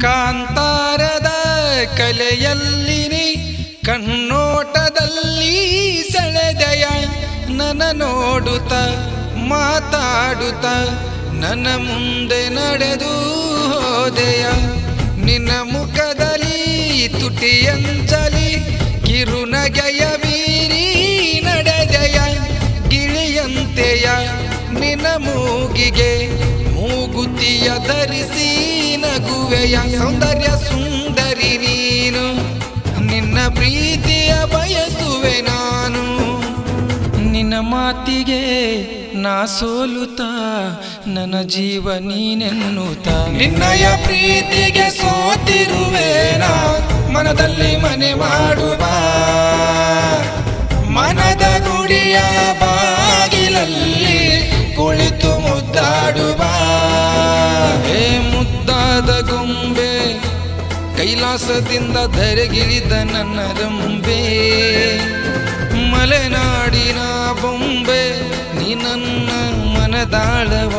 ಕಾಂತಾರದ ಕಲೆಯಲ್ಲಿರಿ ಕಣ್ಣೋಟದಲ್ಲಿ ಸೆಳೆದಯ ನನ ನೋಡುತ್ತ ಮಾತಾಡುತ್ತ ನನ್ನ ಮುಂದೆ ನಡೆದು ಹೋದೆಯ. ನಿನ್ನ ಮುಖದಲ್ಲಿ ತುಟಿಯಂಚಲಿ ನಿನ್ನ ಮೂಗಿಗೆ ಮೂಗುತಿಯ ಧರಿಸಿ ನಗುವೆಯ ಸೌಂದರ್ಯ ಸುಂದರಿ ನೀನು. ನಿನ್ನ ಪ್ರೀತಿಯ ಬಯಸುವೆ ನಾನು. ನಿನ್ನ ಮಾತಿಗೆ ನಾ ಸೋಲುತ್ತ, ನನ್ನ ಜೀವ ನೀನೆನ್ನುತ್ತ. ನಿನ್ನಯ ಪ್ರೀತಿಗೆ ಸೋತಿರುವೇನ ಮನದಲ್ಲಿ ಮನೆ ಮಾಡುವ. ಮನದ ಗುಡಿಯ ಬಾಗಿಲಲ್ಲಿ ಮುದ್ದಾದ ಗೊಂಬೆ ಕೈಲಾಸದಿಂದ ಧರೆಗಿಳಿದ ನನ್ನ ರಂಬೆ. ಮಲೆನಾಡಿನ ಬೊಂಬೆ ನೀ ನನ್ನ ಮನದಾಳವ.